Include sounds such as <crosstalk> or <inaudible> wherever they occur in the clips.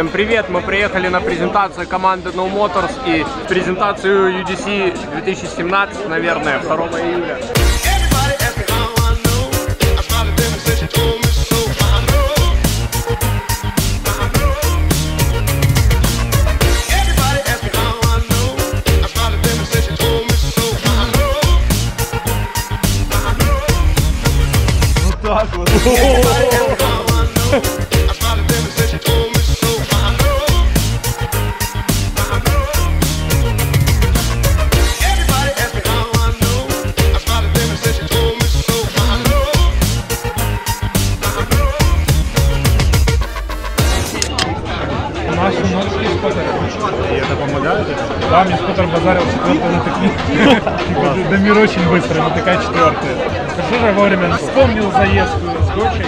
Всем привет! Мы приехали на презентацию команды No Motors и презентацию UDC 2017, наверное, 2 июля. Me <laughs> Ножки скутеры. И это помогает? Да, мне скутер базарил четвертый натыкни. Дамир очень быстро, натыкай четвертый. Хожу же вовремя, вспомнил заездку с Гочей.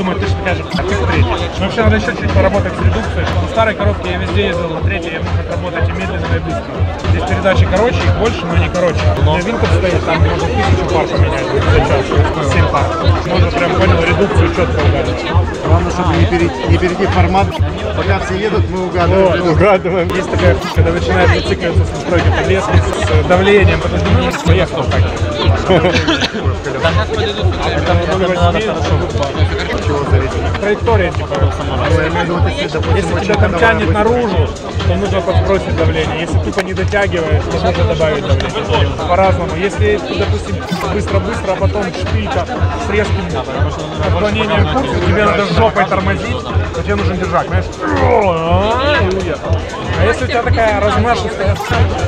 Думаю, ты же же, как и третья. Но вообще надо еще чуть поработать с редукцией. На старой коробке я везде ездил, на третьей я мог отработать и медленно, и быстро. Здесь передачи короче, их больше, но не короче. Но винтер стоит, там можно тысячу пар поменять за час. Семь пар. Можно прям, понял, редукцию четко угадать. Главное, чтобы не перейти, не перейти в формат. Пока все едут, мы угадываем. Вот, угадываем. Есть такая когда начинает зацикливаться с настройкой подлески, давлением, потом думаешь, поехал так. Чего зависит? Траектория, типа, если, тебя там тянет наружу, то нужно подбросить давление. Если тупо не дотягиваешь, то нужно добавить давление. По-разному. Если, быстро-быстро, а потом шпилька с резким отклонением курса, тебе надо жопой тормозить, то тебе нужен держак? И уехал. А если у тебя такая размашистая,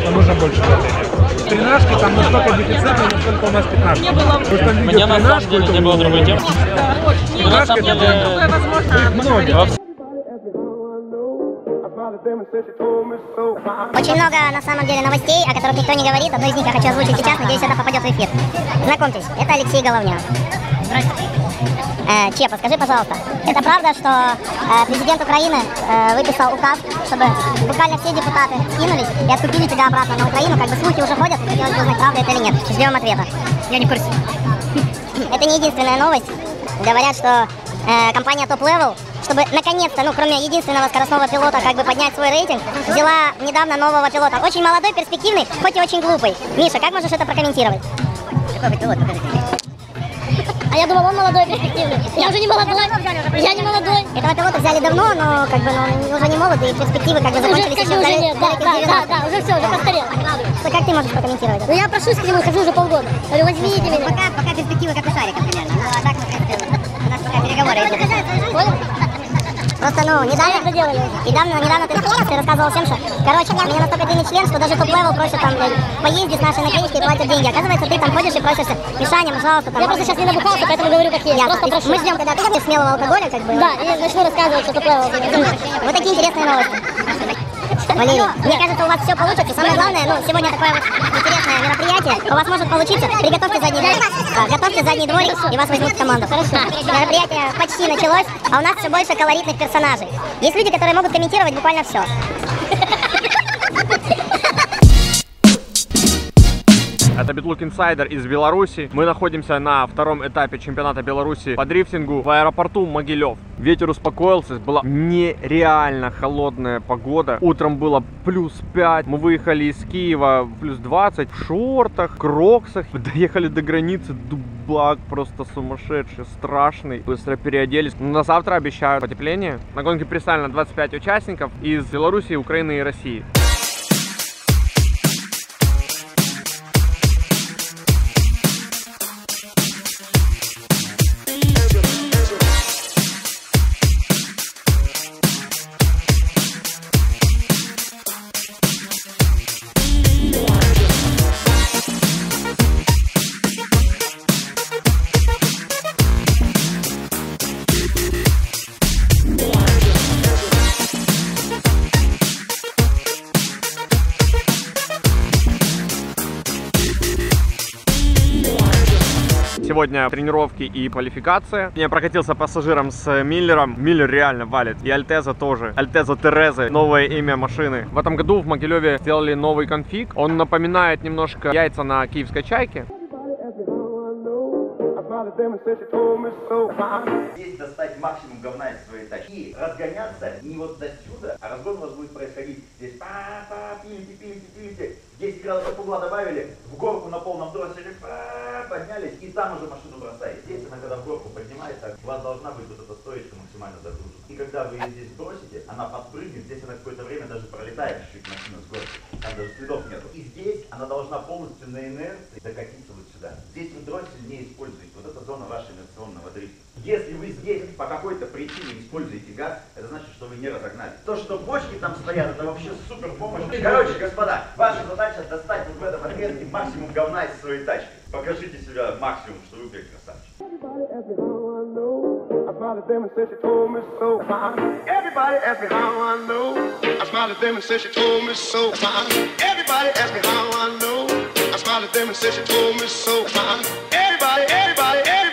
то нужно больше давления. Тренажки там настолько дефицитные, насколько у нас пятнашки. Было. Вы там Мне на самом деле не было другой темы. Тренажки самом это много. Очень много, на самом деле, новостей, о которых никто не говорит. Одну из них я хочу озвучить сейчас, надеюсь, это попадет в эфир. Знакомьтесь, это Алексей Головня. Здравствуйте. Э, Чепа, скажи, пожалуйста, это правда, что э, президент Украины э, выписал указ, чтобы буквально все депутаты скинулись и откупили тебя обратно на Украину? Как бы слухи уже ходят, и хотелось бы узнать, правда это или нет. Ждем ответа. Я не в курсе. <laughs> Это не единственная новость. Говорят, что э, компания Top Level, чтобы наконец-то, ну, кроме единственного скоростного пилота, как бы поднять свой рейтинг, взяла недавно нового пилота. Очень молодой, перспективный, хоть и очень глупый. Миша, как можешь это прокомментировать? Какой пилот? А я думал, он молодой, перспективный. Я уже не молодой. Я не молодой. Этого пилота взяли давно, но как бы ну, он уже не молод, и перспективы как бы Уже, закончились как еще уже далек- нет. Да, да, да, 90-х. да, уже все, уже постарел. Что, как ты можешь прокомментировать? Ну я прошусь к нему, хожу уже полгода. Говорю, возьмите меня. Пока, пока перспективы как у шарика примерно. Ну, а так, ну, в принципе, у нас пока переговоры идут. Понял? Просто, ну, недавно, это делали. недавно, недавно ты, ты рассказывал всем, что, короче, у меня настолько длинный член, что даже top-level просит там, блядь, поездить с нашей наклеечкой и платят деньги. Оказывается, ты там ходишь и просишься, Мишаня, пожалуйста, там. Я просто сейчас не набухался, поэтому говорю, как есть. Ясно. Просто прошу. Мы ждем, когда ты смелого алкоголя, как бы. Да, и начну рассказывать, что такое. Вот такие интересные новости. Валерий, мне кажется, у вас все получится. Самое главное, ну, сегодня такое вот интересное мероприятие. У вас может получиться. Приготовьте задний дворик. Да, готовьте задний дворик, и вас возьмут в команду. Хорошо. Мероприятие почти началось, а у нас все больше колоритных персонажей. Есть люди, которые могут комментировать буквально все. Это Битлук Инсайдер из Беларуси. Мы находимся на втором этапе чемпионата Беларуси по дрифтингу в аэропорту Могилев. Ветер успокоился, была нереально холодная погода. Утром было плюс 5. Мы выехали из Киева плюс 20 в шортах, кроксах. <laughs> Доехали до границы, дубак просто сумасшедший, страшный. Быстро переоделись. На завтра обещают потепление. На гонке представлено 25 участников из Беларуси, Украины и России. Сегодня тренировки и квалификация. Я прокатился пассажиром с Миллером. Миллер реально валит. И Альтеза тоже. Альтеза Терезы. Новое имя машины. В этом году в Могилеве сделали новый конфиг. Он напоминает немножко яйца на киевской чайке. Здесь достать максимум говна из своей тачки. И разгоняться не вот до сюда, а разгон у вас будет происходить здесь па-па, пилите, пилите, пилите. 10 градусов угла добавили, в горку на полном дросселе поднялись, и там уже машину бросаете. Здесь она, когда в горку поднимается, у вас должна быть вот эта стоечка максимально загружена. И когда вы ее здесь бросите, она подпрыгнет, здесь она какое-то время даже пролетает чуть-чуть машина с горки. Там даже следов нету. И здесь она должна полностью на инерции докатиться вот сюда. Здесь вы дроссель не используете. Вот это зона вашего инерционного дрифта. Если вы здесь по какой-то причине используете газ, это значит, что вы не разогнали. То, что бочки там стоят, это вообще супер помощь. Короче, господа, ваша задача достать вот в этом отрезке максимум говна из своей тачки. Покажите себя максимум, что вы, блядь, красавчик. Everybody. Everybody. Everybody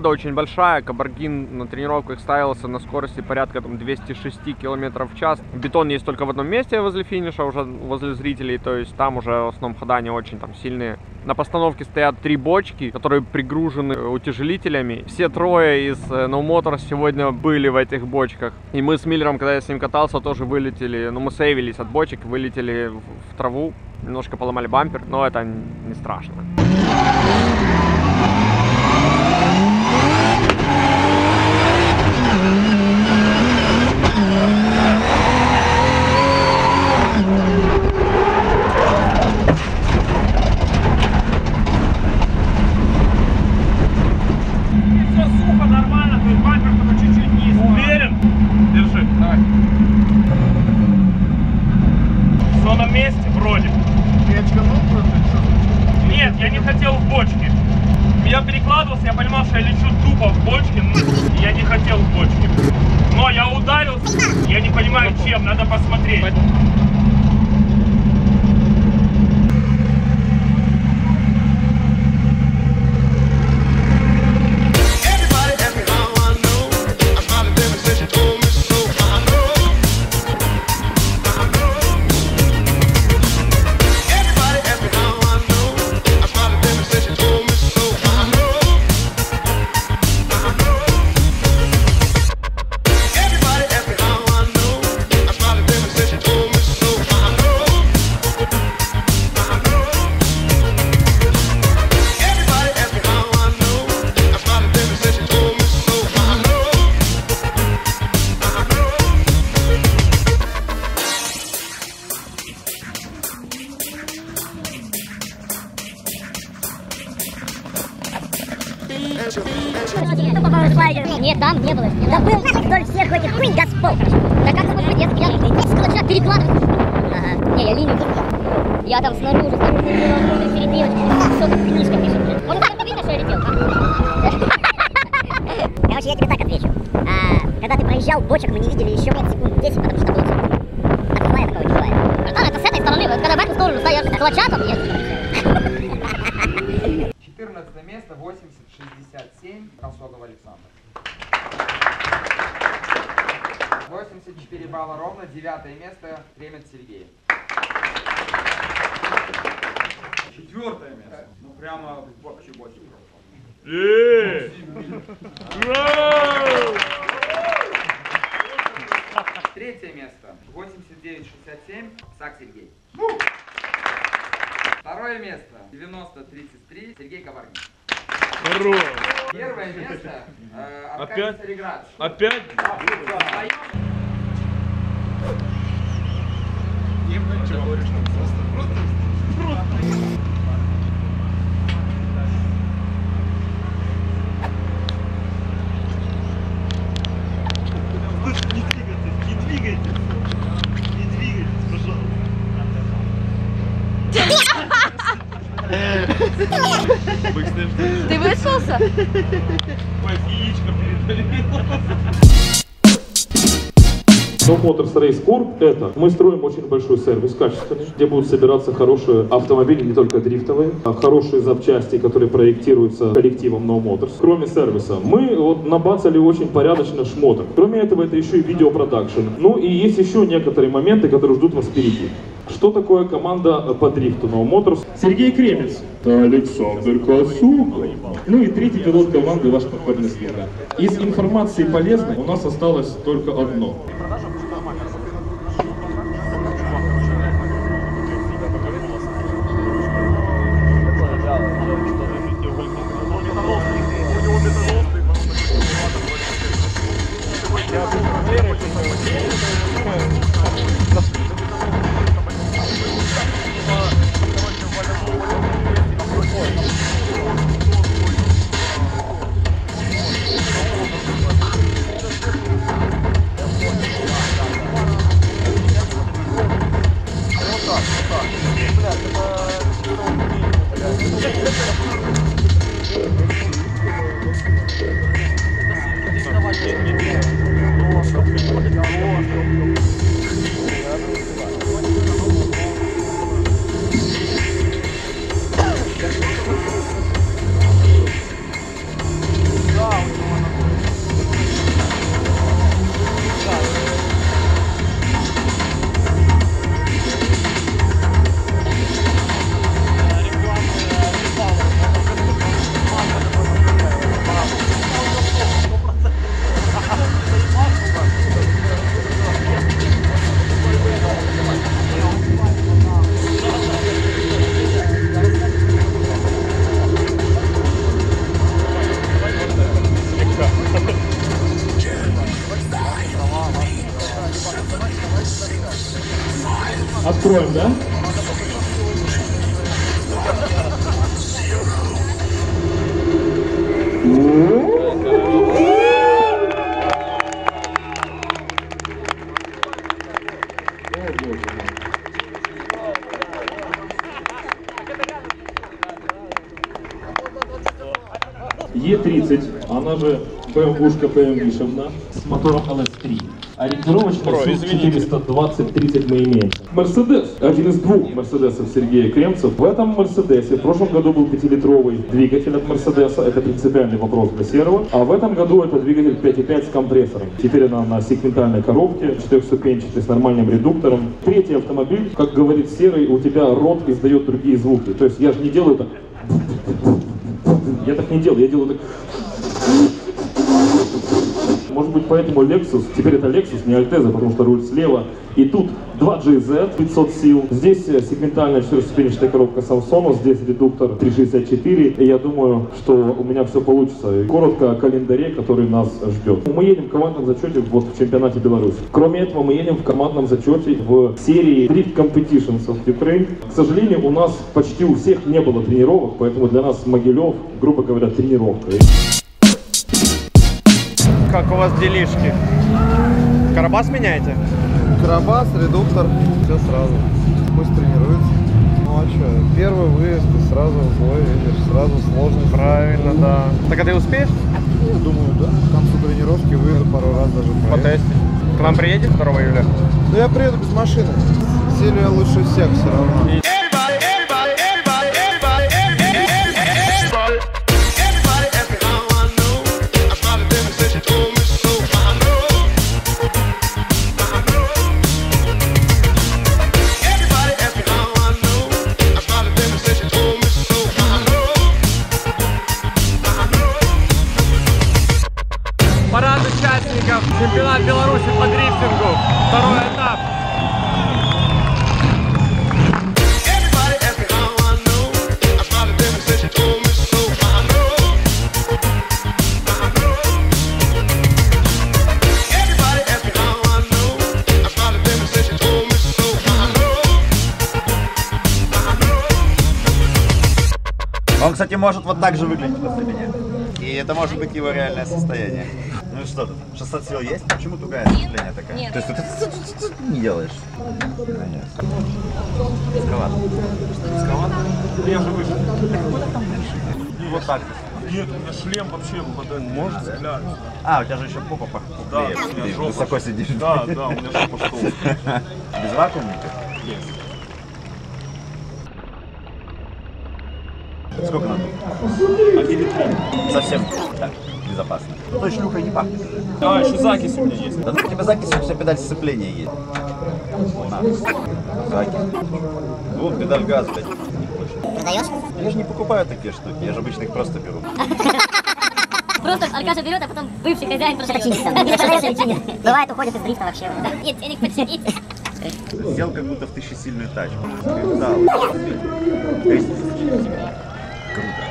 Входа очень большая. Кабаргин на тренировках ставился на скорости порядка там, 206 км в час. Бетон есть только в одном месте возле финиша, уже возле зрителей. То есть там уже в основном хода не очень там сильные. На постановке стоят три бочки, которые пригружены утяжелителями. Все трое из э, No Motors сегодня были в этих бочках. И мы с Миллером, когда я с ним катался, тоже вылетели. Ну, мы сейвились от бочек, вылетели в траву. Немножко поломали бампер, но это не страшно. Хвачатом ездишь. 14 место, 80-67, Красотов Александр. 84 балла ровно, 9 место, Кремет Сергей. Четвертое место. Ну прямо вообще очень Третье место, 89-67, Сак Сергей. Второе место, 90-33, Сергей Коварник. Первое место, э, Аркадий Опять? Цареград. Опять? Ты выспался? Top Motors Race Core – это мы строим очень большой сервис качественный, где будут собираться хорошие автомобили, не только дрифтовые, а хорошие запчасти, которые проектируются коллективом No Motors. Кроме сервиса, мы вот набацали очень порядочно шмоток. Кроме этого, это еще и видеопродакшн. Ну и есть еще некоторые моменты, которые ждут вас впереди. Что такое команда по дрифту No Motors? Сергей Кремец. Александр Косугов. Ну и третий пилот команды ваш покорный слуга. Из информации полезной у нас осталось только одно. Откроем, да? Е30, она же BMW-шка BMW-шевна с мотором LS3. Ориентировочно Про, сил извините. 420-30 мы имеем. Мерседес, один из двух Мерседесов Сергея Кремцев. В этом Мерседесе в прошлом году был 5-литровый двигатель от Мерседеса, это принципиальный вопрос для серого. А в этом году это двигатель 5.5 с компрессором. Теперь она на сегментальной коробке, четырехступенчатой, с нормальным редуктором. Третий автомобиль, как говорит серый, у тебя рот издает другие звуки. То есть я же не делаю так. Я так не делаю, я делаю так. Может быть, поэтому Lexus, теперь это Lexus, не Alteza, потому что руль слева. И тут 2 GZ 500 сил. Здесь э, сегментальная четырехступенчатая коробка Samsung, здесь редуктор 364. И я думаю, что у меня все получится. И коротко о календаре, который нас ждет. Мы едем в командном зачете вот в чемпионате Беларуси. Кроме этого, мы едем в командном зачете в серии Drift Competitions of Ukraine. К сожалению, у нас почти у всех не было тренировок, поэтому для нас Могилев, грубо говоря, тренировка. Как у вас делишки? Карабас меняете? Карабас, редуктор, все сразу. Пусть тренируется. Ну а что, первый выезд и сразу в бой, видишь, сразу сложность. Правильно, да. Так а ты успеешь? Я думаю, да. К концу тренировки выйду пару раз даже По тесте. К нам приедешь 2 июля? Ну я приеду без машины. Силю я лучше всех все равно. Everybody, Он, кстати, может вот так же выглядеть после меня. И это может быть его реальное состояние. Ну и что тут? 600 сил есть? Почему тугая сцепление такая? Нет. То есть ты не делаешь? Ну, нет. Низковато. Низковато? Я же выше. Вот так. Нет, у меня шлем вообще выпадает. Может взгляд? А, у тебя же еще попа пох- Да, у меня Ты жопа. высоко сидишь. Да, да, у меня жопа что? <laughs> Без вакуумника? Сколько надо? 1,3. Совсем так, безопасно. Ну и шлюхой не пахнет. А, еще закись у меня есть. Да ну у тебя закись, у тебя педаль сцепления есть. На. Закись. Вот педаль газа, блядь. Продаешь? Я же не покупаю такие штуки, я же обычно их просто беру. Просто Аркаша берет, а потом бывший хозяин просто чинит. Бывает, уходит из дрифта вообще. Нет денег починить. Сел как будто в тысячесильную тачку. Да. 300 тысяч. Круто.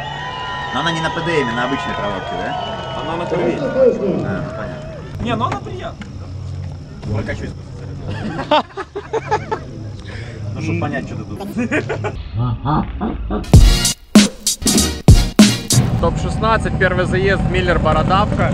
Но она не на ПДМ, на обычной проводке, да? Она на крови. А, ну понятно. Не, ну она приятная. Прокачусь. <laughs> Ну, чтобы понять, что ты думаешь. Топ-16, первый заезд, Миллер Бородавка.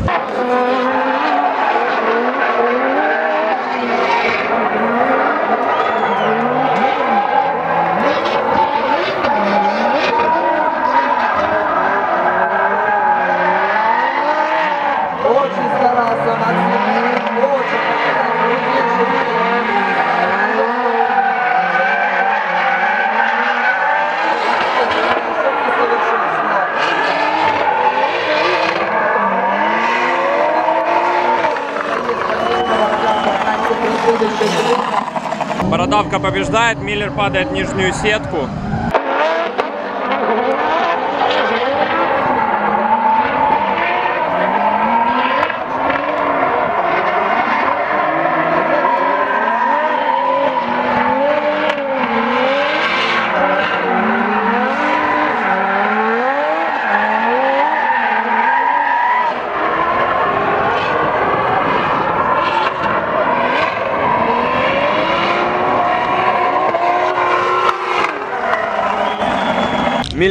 Бородавка побеждает, Миллер падает в нижнюю сетку.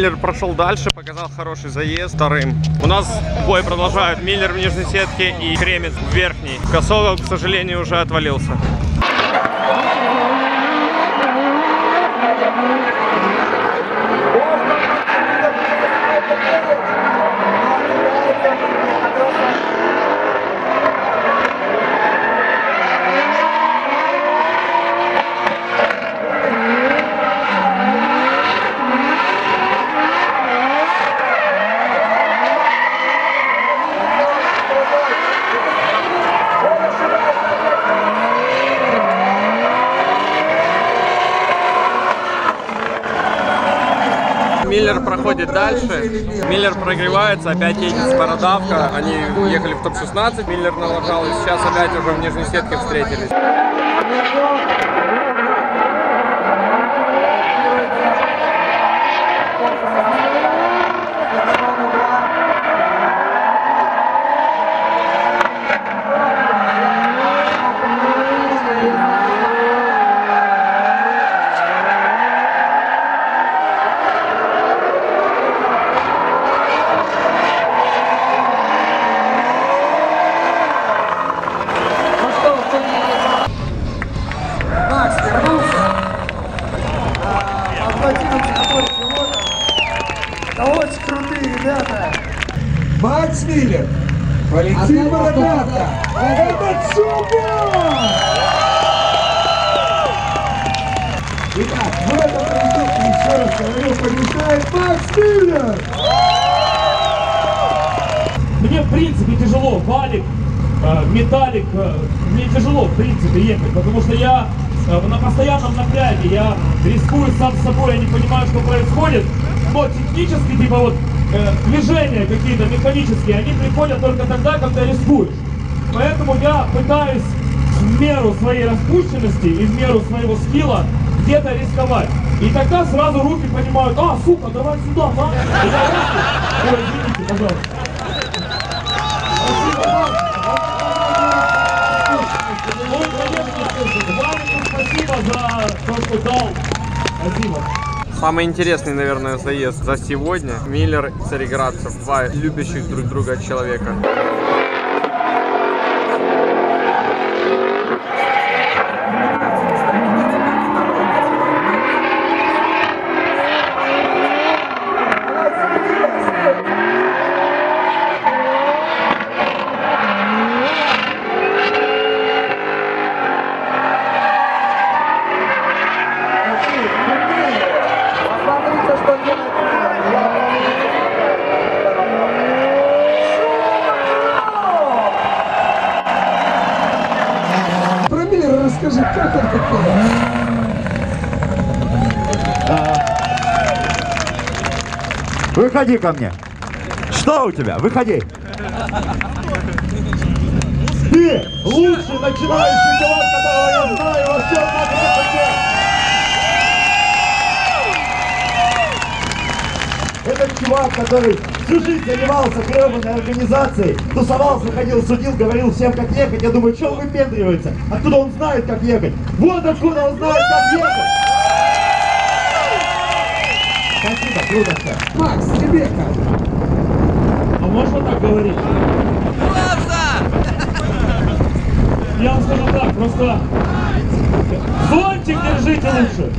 Миллер прошел дальше, показал хороший заезд вторым. У нас бой продолжают Миллер в нижней сетке и Кремец в верхней. Косого, к сожалению, уже отвалился. Миллер проходит дальше. Миллер прогревается, опять едет бородавка. Они ехали в топ-16, Миллер налажал, и сейчас опять уже в нижней сетке встретились. Движения какие-то механические, они приходят только тогда, когда рискуешь. Поэтому я пытаюсь в меру своей распущенности и в меру своего скилла где-то рисковать. И тогда сразу руки понимают, а, сука, давай сюда, да? Ой, извините, пожалуйста. Спасибо за то, что дал. Спасибо. Самый интересный, наверное, заезд за сегодня. Миллер и Цареградцев. Два любящих друг друга человека. Выходи ко мне. Что у тебя? Выходи. Ты лучший начинающий пилот, которого я знаю во всем Магнитоке. Этот чувак, который всю жизнь занимался гребаной организацией, тусовался, ходил, судил, говорил всем, как ехать. Я думаю, что он выпендривается? Откуда он знает, как ехать? Вот откуда он знает, как ехать! Спасибо, круто все. Макс, тебе как? А можно так говорить? Я вам скажу так, просто зонтик держите лучше.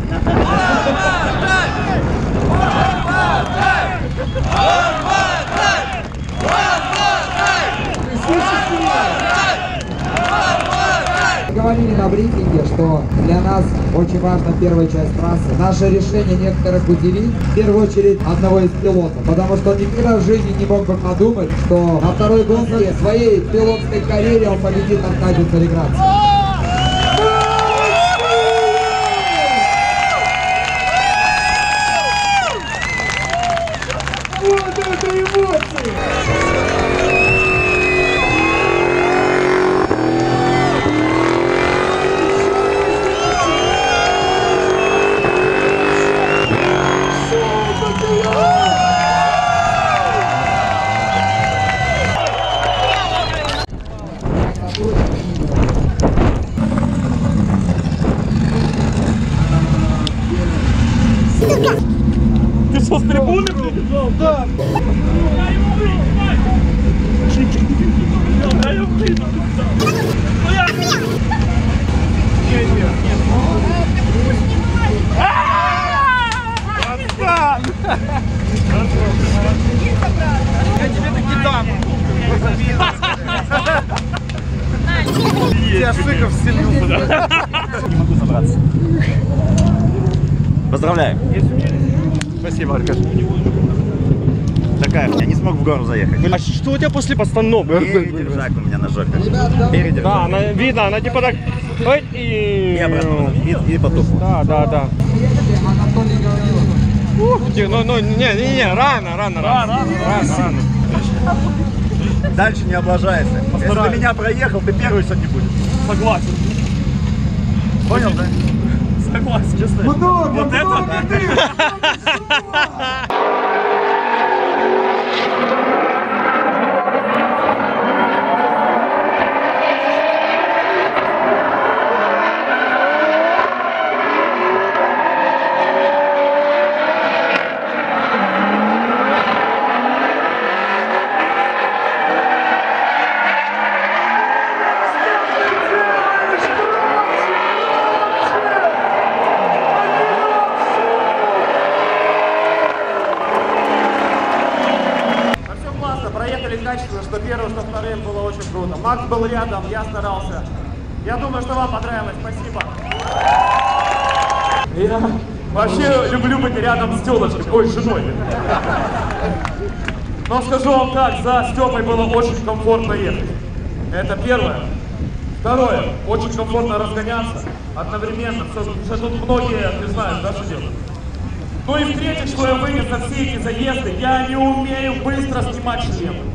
Говорили на брифинге, что для нас очень важна первая часть трассы. Наше решение некоторых удивить, в первую очередь одного из пилотов, потому что никогда в жизни не мог бы подумать, что на второй гонке своей пилотской карьере он победит Аркадий Цареградцев. Well done. У тебя после постановки? Передержак у меня на жопе. Передержак. Да, она, видно, она типа так... Ой, и... И обратно. И, и потом. Да, да, да. Ух, ты, ну, ну, не, не, не, рано, рано, рано, рано, рано, рано. Дальше не облажайся. Если ты меня проехал, ты первый сегодня будешь. Согласен. Понял, да? Согласен, честно. Много, вот много это... вторым <laughs> рядом, я старался. Я думаю, что вам понравилось. Спасибо. Я вообще люблю быть рядом с телочкой, ой, с женой. Но скажу вам так, за Степой было очень комфортно ехать. Это первое. Второе, очень комфортно разгоняться одновременно. Все, тут многие, ты знаешь, да, что делают? Ну и в-третьих, что я вынес за все эти заезды, я не умею быстро снимать шлемы.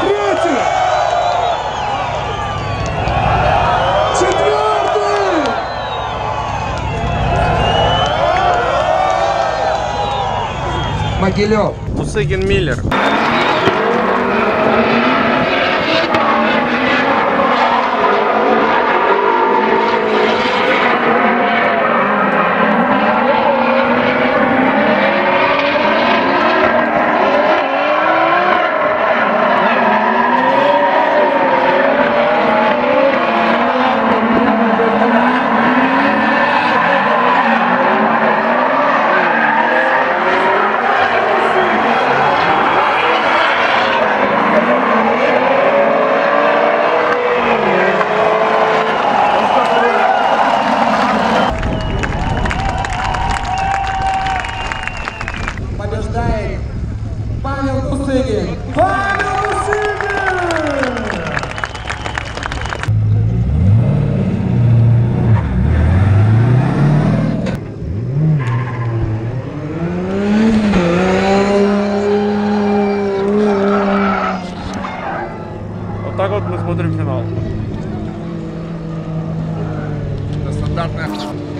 Третий! Четвертый! Могилев. Бусыгин Миллер. Побеждает Павел Бусыгин. Павел Бусыгин! Вот так вот мы смотрим финал. Это стандартная.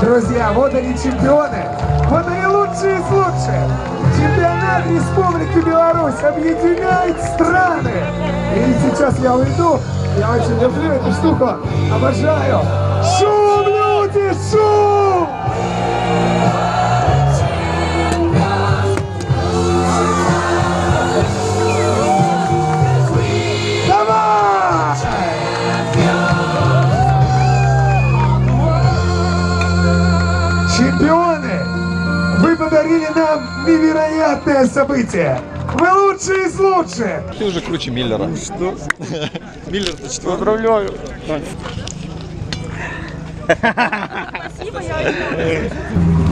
Друзья, вот они чемпионы. Вот они лучшие из лучших. Чемпионат Республики Беларусь объединяет страны. И сейчас я уйду. Я очень люблю эту штуку. Обожаю. Шум, люди, шум! Подарили нам невероятное событие! Вы лучшие из лучших! Ты уже круче Миллера. Что? <laughs> Миллер-то четвертый. Поздравляю. Спасибо, я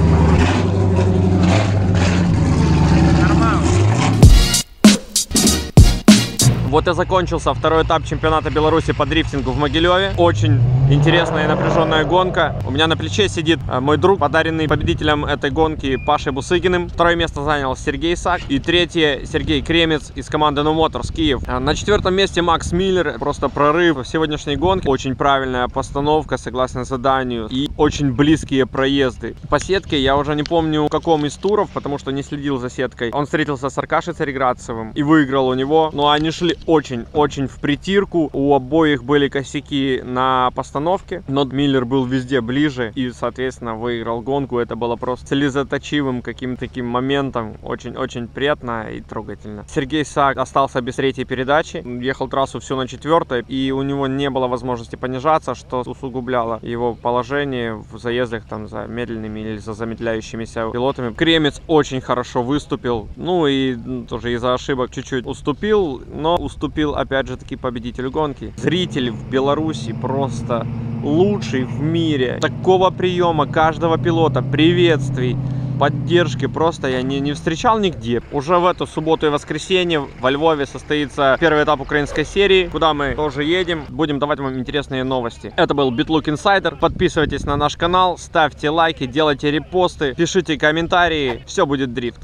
Вот и закончился второй этап чемпионата Беларуси по дрифтингу в Могилеве. Очень интересная и напряженная гонка. У меня на плече сидит э, мой друг, подаренный победителем этой гонки Пашей Бусыгиным. Второе место занял Сергей Сак. И третье Сергей Кремец из команды No Motors Киев. А На четвертом месте Макс Миллер. Просто прорыв в сегодняшней гонке. Очень правильная постановка, согласно заданию. И очень близкие проезды. По сетке я уже не помню, в каком из туров, потому что не следил за сеткой. Он встретился с Аркашей Цареградцевым и выиграл у него. Но они шли очень-очень в притирку. У обоих были косяки на постановке, но Миллер был везде ближе и, соответственно, выиграл гонку. Это было просто слезоточивым каким-то таким моментом. Очень-очень приятно и трогательно. Сергей Сак остался без третьей передачи. Ехал трассу все на четвертой, и у него не было возможности понижаться, что усугубляло его положение в заездах там за медленными или за замедляющимися пилотами. Кремец очень хорошо выступил. Ну и тоже из-за ошибок чуть-чуть уступил, но уступил опять же таки победителю гонки. Зритель в Беларуси просто лучший в мире. Такого приема каждого пилота, приветствий, поддержки просто я не, не встречал нигде. Уже в эту субботу и воскресенье во Львове состоится первый этап украинской серии, куда мы тоже едем. Будем давать вам интересные новости. Это был BitLook Insider. Подписывайтесь на наш канал, ставьте лайки, делайте репосты, пишите комментарии. Все будет дрифт.